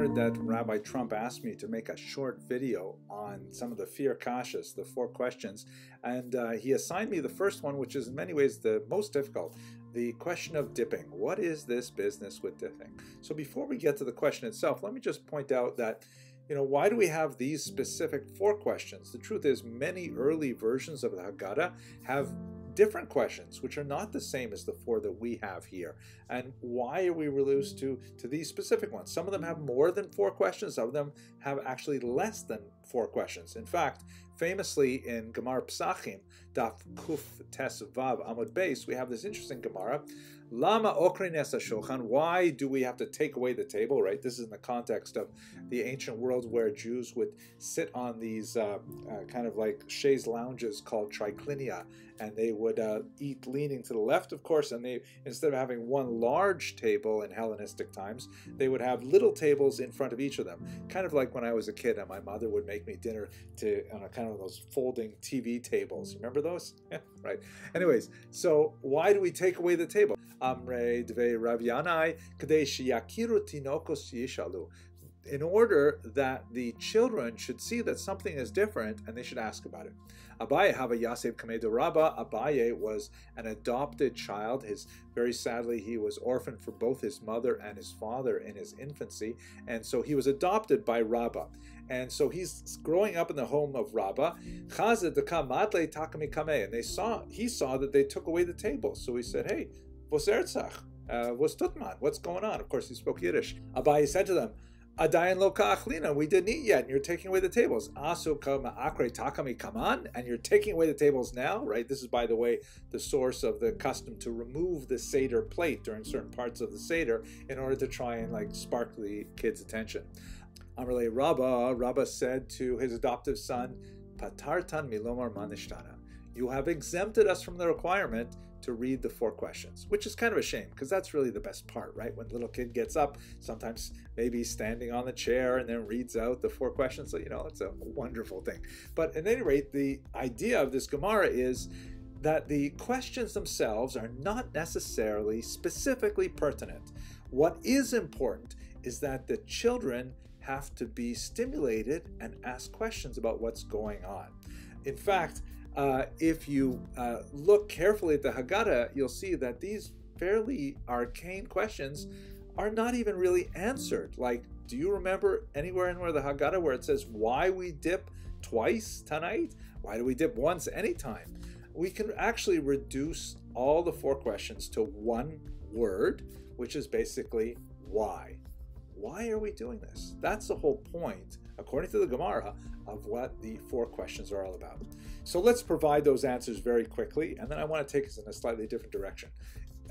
honored that Rabbi Trump asked me to make a short video on some of the fear kashas, the four questions, and uh, he assigned me the first one, which is in many ways the most difficult, the question of dipping. What is this business with dipping? So before we get to the question itself, let me just point out that you know, why do we have these specific four questions? The truth is, many early versions of the Haggadah have different questions, which are not the same as the four that we have here. And why are we reduced to, to these specific ones? Some of them have more than four questions, some of them have actually less than four questions. In fact, famously in Gemara Psachim, Daf Kuf Tes Vav Amud Beis, we have this interesting Gemara Lama okrines shulchan. Why do we have to take away the table? Right. This is in the context of the ancient world where Jews would sit on these uh, uh, kind of like chaise lounges called triclinia, and they would uh, eat leaning to the left, of course. And they instead of having one large table in Hellenistic times, they would have little tables in front of each of them. Kind of like when I was a kid, and my mother would make me dinner to on a kind of those folding TV tables. Remember those? Right. Anyways, so why do we take away the table? Tinokos Yishalu. In order that the children should see that something is different and they should ask about it. Abaye Hava Yaseb Kamedo Rabba. Abaye was an adopted child. His very sadly he was orphaned for both his mother and his father in his infancy, and so he was adopted by Rabba. And so he's growing up in the home of Rabba. And they saw he saw that they took away the table. So he said, Hey, was Erzach? Uh, Tutman? What's going on? Of course, he spoke Yiddish. Abaye said to them, Adayan lo ka'achlina, we didn't eat yet, and you're taking away the tables. Asu ma'akre takami kaman, and you're taking away the tables now, right? This is, by the way, the source of the custom to remove the Seder plate during certain parts of the Seder in order to try and like spark the kids' attention. Amrle Rabba, Rabba said to his adoptive son, Patartan milomar manishtana. You have exempted us from the requirement to read the four questions, which is kind of a shame because that's really the best part, right? When little kid gets up, sometimes maybe standing on the chair and then reads out the four questions. So, you know, it's a wonderful thing. But at any rate, the idea of this Gemara is that the questions themselves are not necessarily specifically pertinent. What is important is that the children have to be stimulated and ask questions about what's going on. In fact, uh, if you uh, look carefully at the Haggadah, you'll see that these fairly arcane questions are not even really answered. Like, do you remember anywhere in where the Haggadah where it says why we dip twice tonight? Why do we dip once anytime? We can actually reduce all the four questions to one word, which is basically why. Why are we doing this? That's the whole point, according to the Gemara, of what the four questions are all about. So let's provide those answers very quickly, and then I want to take us in a slightly different direction.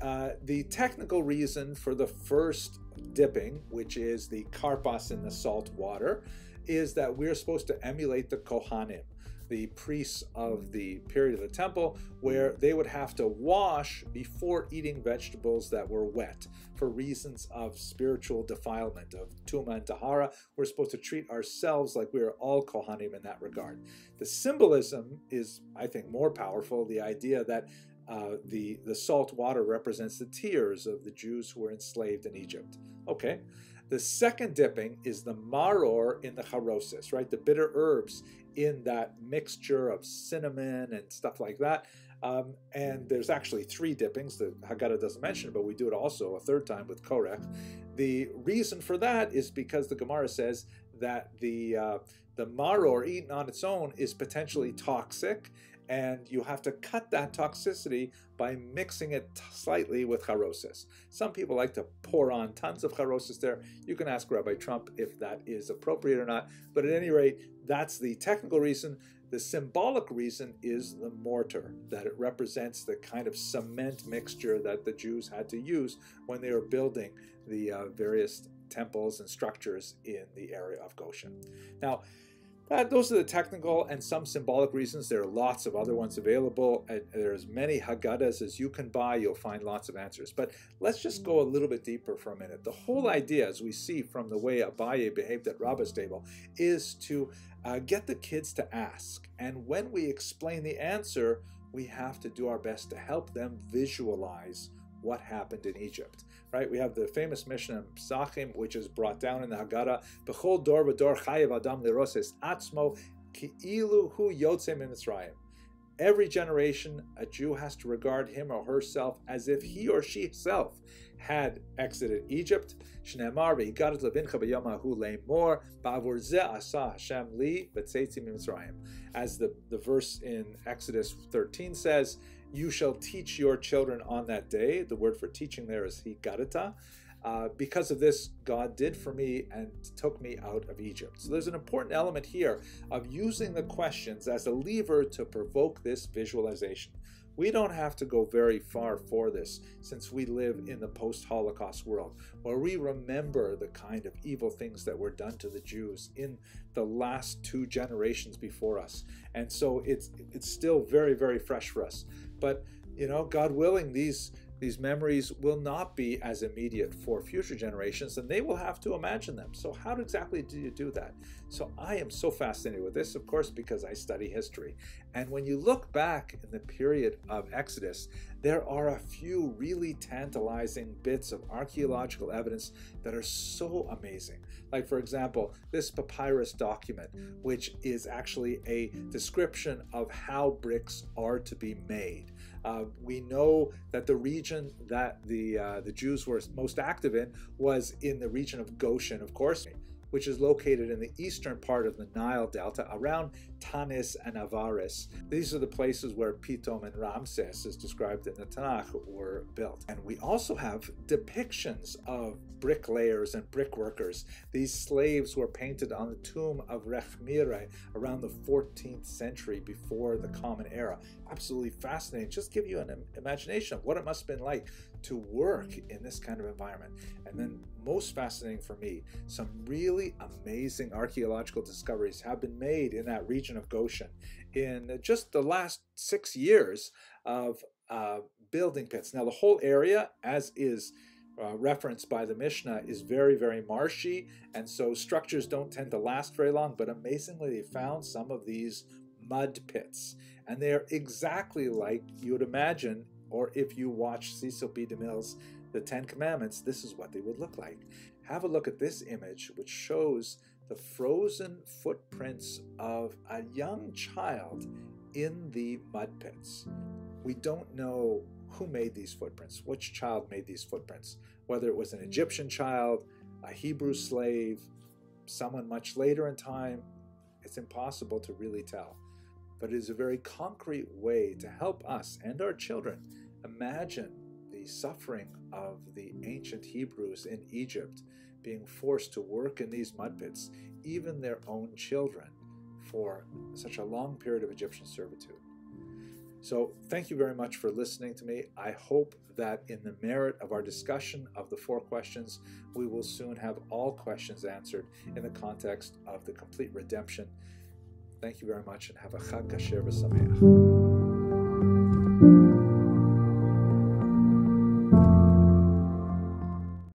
Uh, the technical reason for the first dipping, which is the karpas in the salt water, is that we're supposed to emulate the Kohanim the priests of the period of the temple, where they would have to wash before eating vegetables that were wet for reasons of spiritual defilement, of tuma and tahara. We're supposed to treat ourselves like we are all kohanim in that regard. The symbolism is, I think, more powerful. The idea that uh, the, the salt water represents the tears of the Jews who were enslaved in Egypt. Okay. The second dipping is the maror in the charosis, right? The bitter herbs in that mixture of cinnamon and stuff like that. Um, and there's actually three dippings. The Haggadah doesn't mention but we do it also a third time with Korech. The reason for that is because the Gemara says that the uh, the maror eaten on its own is potentially toxic, and you have to cut that toxicity by mixing it slightly with charosis. Some people like to pour on tons of charosis there. You can ask Rabbi Trump if that is appropriate or not, but at any rate, that's the technical reason. The symbolic reason is the mortar, that it represents the kind of cement mixture that the Jews had to use when they were building the uh, various temples and structures in the area of Goshen. Now, uh, those are the technical and some symbolic reasons. There are lots of other ones available. There are as many Haggadahs as you can buy. You'll find lots of answers. But let's just go a little bit deeper for a minute. The whole idea, as we see from the way Abaye behaved at Rabba's table, is to uh, get the kids to ask. And when we explain the answer, we have to do our best to help them visualize what happened in Egypt, right? We have the famous Mishnah Psachim, which is brought down in the Haggadah, B'chol dor v'dor chayev adam liroses atzmo ki'ilu hu yotze mitzrayim. Every generation, a Jew has to regard him or herself as if he or she herself had exited Egypt. Shneimar v'higarat levincha b'yamahu le'mor ba'avur asa Hashem li v'tzeitzi mitzrayim. As the, the verse in Exodus 13 says, you shall teach your children on that day. The word for teaching there is higarata. Uh, because of this, God did for me and took me out of Egypt. So there's an important element here of using the questions as a lever to provoke this visualization. We don't have to go very far for this since we live in the post Holocaust world where we remember the kind of evil things that were done to the Jews in the last two generations before us. And so it's it's still very very fresh for us. But you know, God willing these these memories will not be as immediate for future generations and they will have to imagine them. So, how exactly do you do that? So, I am so fascinated with this, of course, because I study history. And when you look back in the period of Exodus, there are a few really tantalizing bits of archaeological evidence that are so amazing. Like, for example, this papyrus document, which is actually a description of how bricks are to be made. Uh, we know that the region that the uh, the Jews were most active in was in the region of Goshen, of course which is located in the eastern part of the Nile Delta around Tanis and Avaris. These are the places where Pitom and Ramses, as described in the Tanakh, were built. And we also have depictions of bricklayers and brickworkers. These slaves were painted on the tomb of Rechmire around the 14th century before the Common Era. Absolutely fascinating. Just give you an imagination of what it must have been like to work in this kind of environment. And then, most fascinating for me, some really amazing archaeological discoveries have been made in that region of Goshen in just the last six years of uh, building pits. Now, the whole area, as is uh, referenced by the Mishnah, is very, very marshy, and so structures don't tend to last very long. But amazingly, they found some of these mud pits, and they're exactly like you would imagine or if you watch Cecil B. DeMille's The Ten Commandments, this is what they would look like. Have a look at this image, which shows the frozen footprints of a young child in the mud pits. We don't know who made these footprints, which child made these footprints, whether it was an Egyptian child, a Hebrew slave, someone much later in time. It's impossible to really tell. But it is a very concrete way to help us and our children Imagine suffering of the ancient Hebrews in Egypt being forced to work in these mud pits, even their own children, for such a long period of Egyptian servitude. So, thank you very much for listening to me. I hope that in the merit of our discussion of the four questions, we will soon have all questions answered in the context of the complete redemption. Thank you very much and have a Chag Kasher V'Sameach.